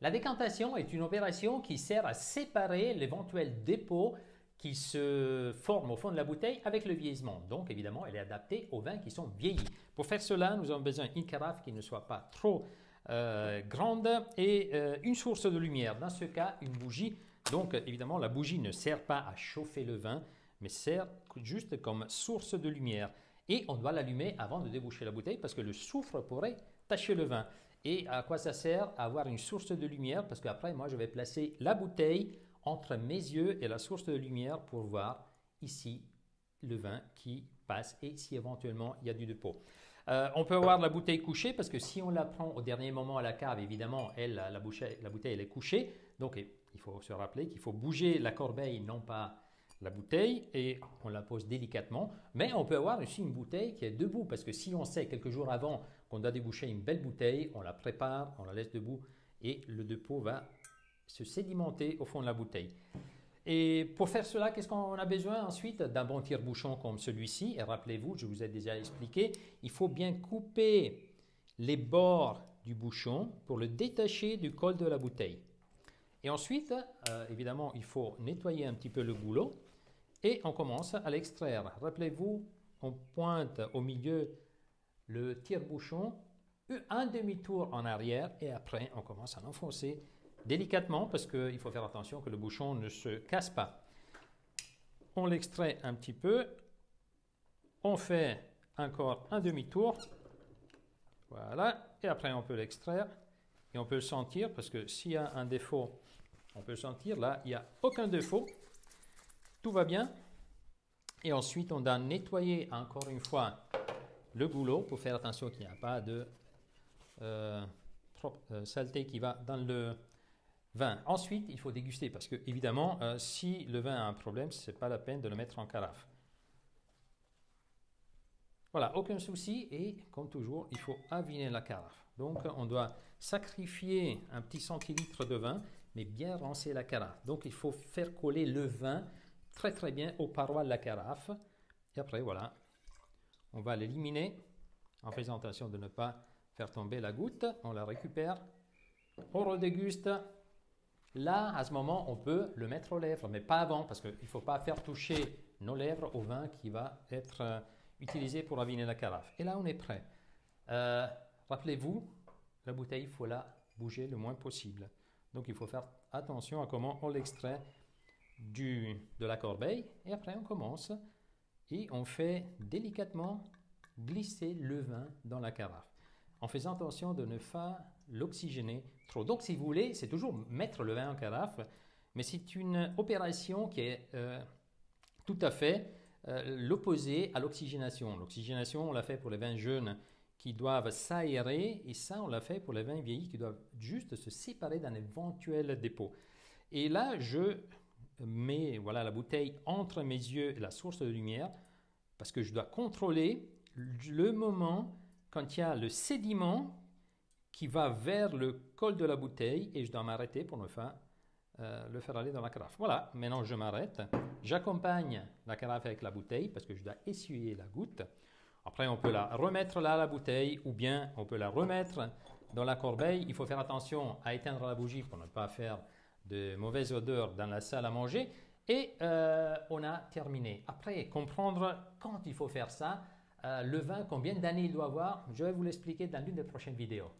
La décantation est une opération qui sert à séparer l'éventuel dépôt qui se forme au fond de la bouteille avec le vieillissement. Donc, évidemment, elle est adaptée aux vins qui sont vieillis. Pour faire cela, nous avons besoin d'une carafe qui ne soit pas trop euh, grande et euh, une source de lumière. Dans ce cas, une bougie. Donc, évidemment, la bougie ne sert pas à chauffer le vin, mais sert juste comme source de lumière. Et on doit l'allumer avant de déboucher la bouteille parce que le soufre pourrait tacher le vin. Et à quoi ça sert Avoir une source de lumière? Parce qu'après, moi, je vais placer la bouteille entre mes yeux et la source de lumière pour voir ici le vin qui passe et si éventuellement il y a du dépôt. Euh, on peut avoir la bouteille couchée parce que si on la prend au dernier moment à la cave, évidemment, elle, la, bouteille, la bouteille elle est couchée. Donc il faut se rappeler qu'il faut bouger la corbeille, non pas la bouteille, et on la pose délicatement. Mais on peut avoir aussi une bouteille qui est debout parce que si on sait quelques jours avant qu'on doit déboucher une belle bouteille, on la prépare, on la laisse debout et le dépôt va se sédimenter au fond de la bouteille. Et pour faire cela, qu'est-ce qu'on a besoin ensuite D'un bon tire-bouchon comme celui-ci? Et rappelez-vous, je vous ai déjà expliqué, il faut bien couper les bords du bouchon pour le détacher du col de la bouteille. Et ensuite, euh, évidemment, il faut nettoyer un petit peu le goulot et on commence à l'extraire. Rappelez-vous, on pointe au milieu le tire-bouchon, un demi-tour en arrière et après on commence à l'enfoncer délicatement parce qu'il faut faire attention que le bouchon ne se casse pas. On l'extrait un petit peu, on fait encore un demi-tour, voilà, et après on peut l'extraire. Et on peut le sentir parce que s'il y a un défaut, on peut le sentir, là il n'y a aucun défaut, tout va bien. Et ensuite on doit nettoyer encore une fois le goulot pour faire attention qu'il n'y a pas de euh, euh, saleté qui va dans le, Vin. Ensuite, il faut déguster parce que, évidemment, euh, si le vin a un problème, ce n'est pas la peine de le mettre en carafe. Voilà, aucun souci et comme toujours, il faut aviner la carafe. Donc, on doit sacrifier un petit centilitre de vin, mais bien rincer la carafe. Donc, il faut faire coller le vin très très bien aux parois de la carafe. Et après, voilà, on va l'éliminer en faisant attention de ne pas faire tomber la goutte. On la récupère, on redéguste Là, à ce moment, on peut le mettre aux lèvres, mais pas avant, parce qu'il ne faut pas faire toucher nos lèvres au vin qui va être euh, utilisé pour aviner la carafe. Et là, on est prêt. Euh, rappelez-vous, la bouteille, il faut la bouger le moins possible. Donc, il faut faire attention à comment on l'extrait de la corbeille. Et après, on commence et on fait délicatement glisser le vin dans la carafe en faisant attention de ne pas l'oxygéner trop. Donc, si vous voulez, c'est toujours mettre le vin en carafe, mais c'est une opération qui est euh, tout à fait euh, l'opposé à l'oxygénation. L'oxygénation, on l'a fait pour les vins jeunes qui doivent s'aérer, et ça, on l'a fait pour les vins vieillis qui doivent juste se séparer d'un éventuel dépôt. Et là, je mets voilà, la bouteille entre mes yeux et la source de lumière, parce que je dois contrôler le moment quand il y a le sédiment qui va vers le col de la bouteille et je dois m'arrêter pour euh, le faire aller dans la carafe. Voilà, maintenant je m'arrête. J'accompagne la carafe avec la bouteille parce que je dois essuyer la goutte. Après, on peut la remettre là la bouteille ou bien on peut la remettre dans la corbeille. Il faut faire attention à éteindre la bougie pour ne pas faire de mauvaises odeurs dans la salle à manger. Et euh, on a terminé. Après, comprendre quand il faut faire ça, euh, le vin, combien d'années il doit avoir, je vais vous l'expliquer dans l'une des prochaines vidéos.